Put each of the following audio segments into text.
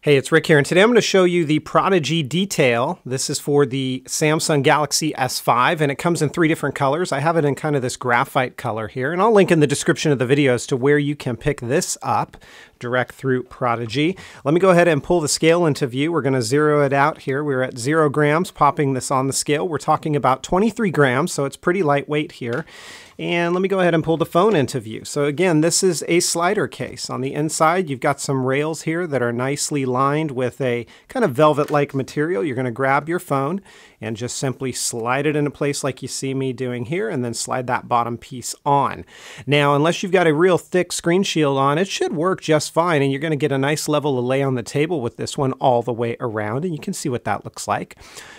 Hey, it's Rick here, and today I'm going to show you the Prodigee Detail. This is for the Samsung Galaxy S5, and it comes in three different colors. I have it in kind of this graphite color here, and I'll link in the description of the video as to where you can pick this up direct through Prodigee. Let me go ahead and pull the scale into view. We're going to zero it out here. We're at zero grams, popping this on the scale. We're talking about 23 grams, so it's pretty lightweight here. And let me go ahead and pull the phone into view. So again, this is a slider case. On the inside, you've got some rails here that are nicely lined with a kind of velvet-like material. You're going to grab your phone and just simply slide it into place like you see me doing here, and then slide that bottom piece on. Now, unless you've got a real thick screen shield on, it should work just fine, and you're going to get a nice level of lay on the table with this one all the way around, and you can see what that looks like.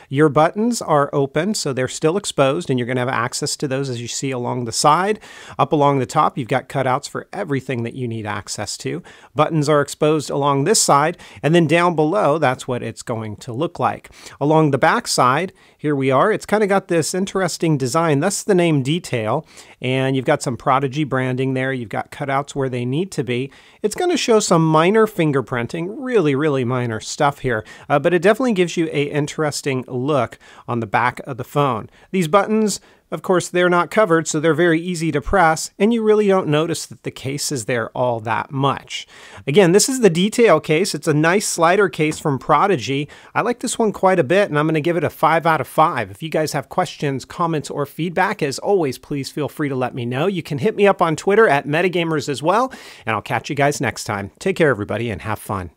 Your buttons are open, so they're still exposed, and you're going to have access to those as you see along the side. Up along the top, you've got cutouts for everything that you need access to. Buttons are exposed along this side, and then down below, that's what it's going to look like. Along the back side, side, here we are. It's kind of got this interesting design. That's the name Detail. And you've got some Prodigee branding there. You've got cutouts where they need to be. It's going to show some minor fingerprinting, really, really minor stuff here. Uh, but it definitely gives you a interesting look on the back of the phone. These buttons of course, they're not covered, so they're very easy to press, and you really don't notice that the case is there all that much. Again, this is the detail case. It's a nice slider case from Prodigee. I like this one quite a bit, and I'm going to give it a 5 out of 5. If you guys have questions, comments, or feedback, as always, please feel free to let me know. You can hit me up on Twitter at Metagamers as well, and I'll catch you guys next time. Take care, everybody, and have fun.